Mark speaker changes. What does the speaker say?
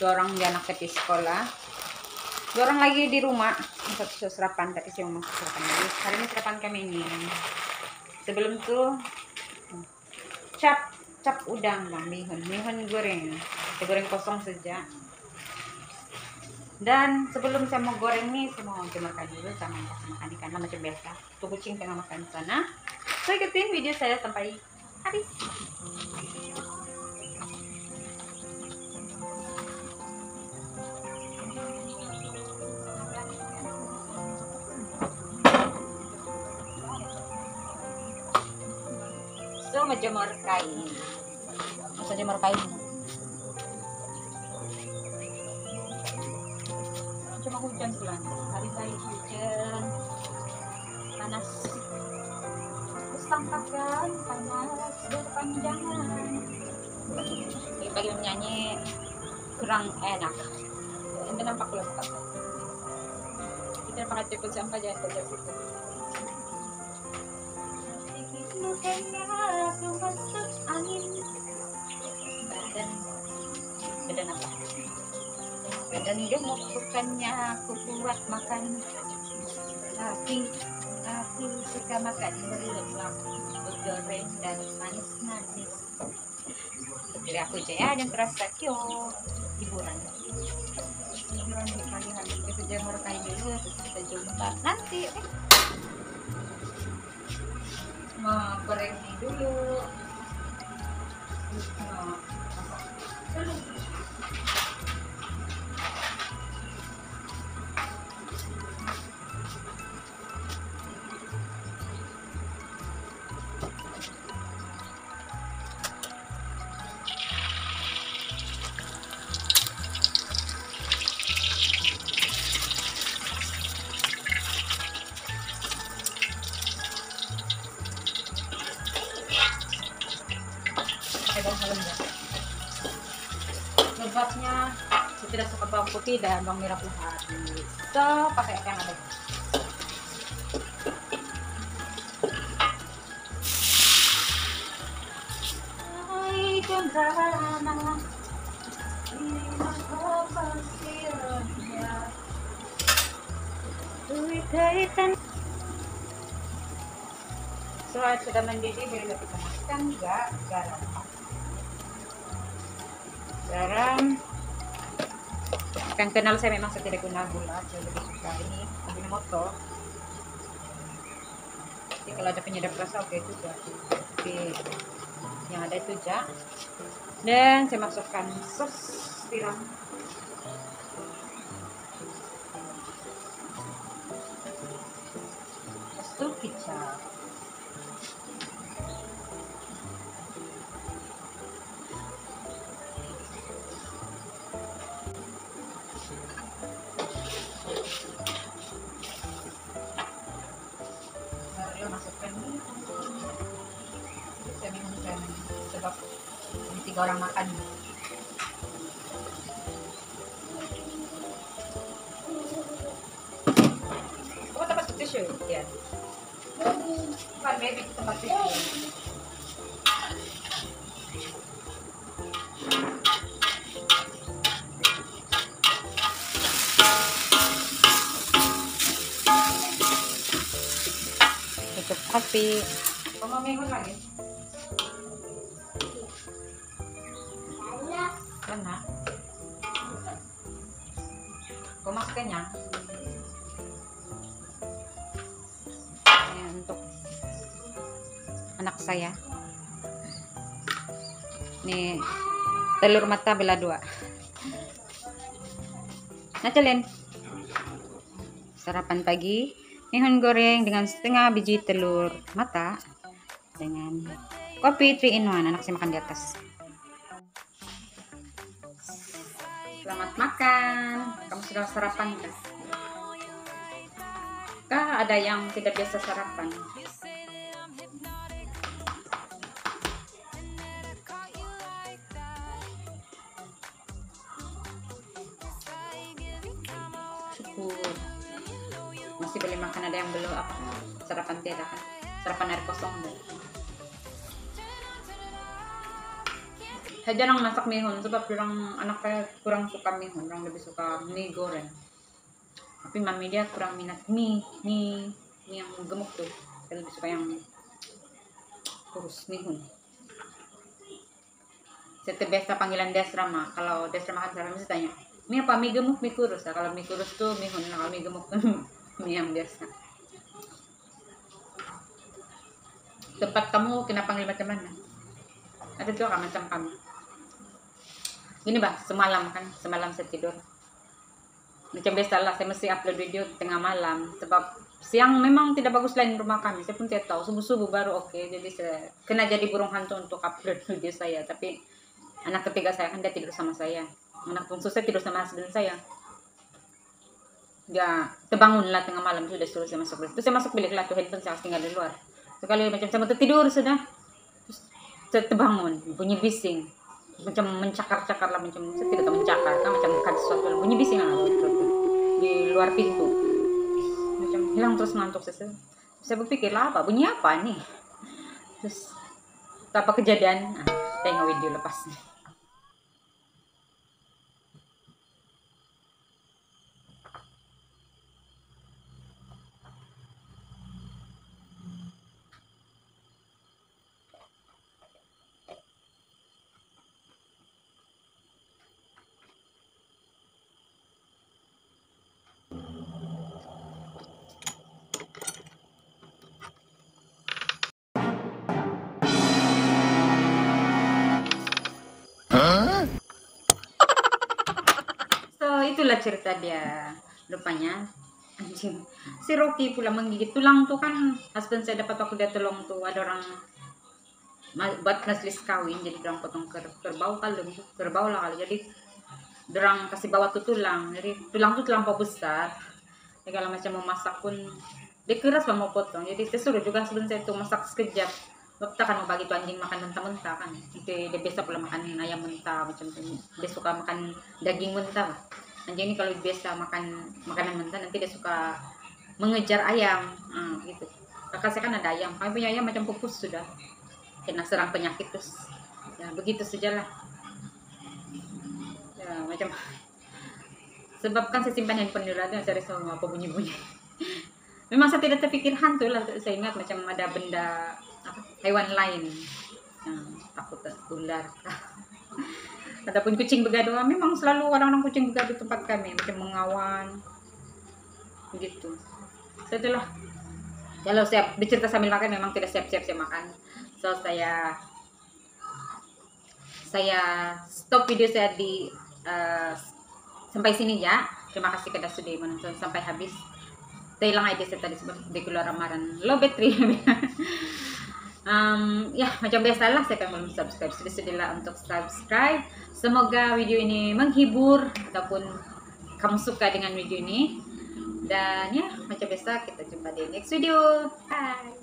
Speaker 1: dua orang anak ke sekolah. Dua orang lagi di rumah. Satu sarapan tapi saya mau sarapan lagi. Hari ini sarapan kami ini. Sebelum tuh cap cap udang bang. Mihun. Mihun goreng. Saya goreng kosong saja. Dan sebelum saya mau goreng nih saya mau jemurkan dulu sama kasih makan ikan macam biasa tuh kucing tengah makan sana. So ikutin video saya sampai habis Majemur kain. Masa jemur kain. Cuma hujan pulang. Hari-hari hujan. Panas. Terus tampak kan panas berpanjangan. Pagi menyanyi kurang enak. Anda nampak bukan? Kita pakai cepet sampah jangan kerja aku masuk angin Badan Badan apa? Badan gemuk bukannya aku kuat makan Tapi Aku suka makan berlemak Bergoreng dan manis-manis Jadi aku aja ya dan terasa kyo Hiburan Hiburan di pagi-hari Kita jamur kain dulu Terus kita jumpa nanti oke? Ini dulu. Terus mau pegang helm ya. Tidak suka bawang putih dan bawang merah pun habis. So, pakai yang ada. Hai kaitan Soal sudah mendidih, baru kita masukkan juga. Garam. Yang kenal saya memang saya tidak guna gula, saya lebih suka ini moto. Jadi kalau ada penyedap rasa oke juga. Tapi yang ada itu aja. Dan saya masukkan sos tiram. Itu kicap. Orang makan. Oh tempat tisu ya bukan maybe itu tempat tisu tutup kopi. Pemamihun lagi kenyang untuk anak saya. Ini telur mata bela dua. Nacelin sarapan pagi. Mihun goreng dengan setengah biji telur mata dengan kopi 3 in 1 anak saya makan di atas. Selamat makan kamu sudah sarapan kah? kah ada yang tidak biasa sarapan? Syukur. Masih boleh makan ada yang belum? Apa? Sarapan tiada kan sarapan air kosong. deh saya jarang masak mihun sebab kurang anak saya kurang suka mihun orang lebih suka mie goreng. Tapi mami dia kurang minat mie mie mie yang gemuk tuh. Saya lebih suka yang kurus mihun. Saya biasa panggilan desrama kalau desrama kan saya tanya mie apa? Mie gemuk mie kurus? Nah, kalau mie kurus tuh mihun nah, kalau mie gemuk mie yang biasa tempat kamu kena panggil macam mana? Ada tuh macam kamu ini bah semalam kan semalam saya tidur. Macam biasa lah saya mesti upload video tengah malam. Sebab siang memang tidak bagus lain rumah kami. Saya pun tidak tahu subuh subuh baru oke. Okay. jadi saya kena jadi burung hantu untuk upload video saya. Tapi anak ketiga saya kan dia tidur sama saya. Anak bungsu saya tidur sama husband saya. Dia terbangun lah tengah malam sudah suruh saya masuk. Terus saya masuk bilik lah tuh handphone saya tinggal di luar. Sekali macam saya mau tertidur sudah. Terus saya terbangun bunyi bising macam mencakar-cakar lah macam tidak tahu mencakar kan? Macam bukan sesuatu bunyi bising lah di luar pintu. Macam hilang terus ngantuk saya saya berpikir lah apa? Bunyi apa nih terus apa kejadian? Nah, tengok video lepas nih itulah cerita dia. Rupanya anjing. Si Rocky pula menggigit tulang tuh kan. Husband saya dapat waktu dia tolong tuh ada orang buat majelis kawin jadi orang potong ker kerbau kali kerbau lah kali jadi orang kasih bawa tuh tulang. Jadi tulang tuh terlampau besar. Jadi kalau macam mau masak pun dia keras mau potong. Jadi saya suruh juga sebelum saya tuh masak sekejap. Dokter kan mau bagi tuh anjing makan mentah-mentah kan. Itu dia biasa pula makan ayam mentah macam itu dia suka makan daging mentah anjing ini kalau biasa makan makanan mentah nanti dia suka mengejar ayam. Hmm, gitu. Kakak saya kan ada ayam. Kami punya ayam macam pupus sudah. Kena serang penyakit terus. Ya begitu sajalah. Ya macam sebab kan saya simpan handphone di radio saya semua apa bunyi-bunyi. Memang saya tidak terpikir hantu lah. Saya ingat macam ada benda apa hewan lain. Yang takut ular Adapun kucing begaduh, memang selalu orang-orang kucing begaduh tempat kami, macam mengawan, begitu. Setelah kalau saya bercerita sambil makan memang tidak siap-siap saya makan. So saya saya stop video saya di uh, sampai sini ya. Terima kasih kepada sudah menonton sampai habis. Saya hilang ide saya tadi seperti keluar amaran low battery. um, ya macam biasalah saya akan belum subscribe sedih-sedihlah untuk subscribe Semoga video ini menghibur ataupun kamu suka dengan video ini. Dan ya, macam biasa kita jumpa di next video. Bye.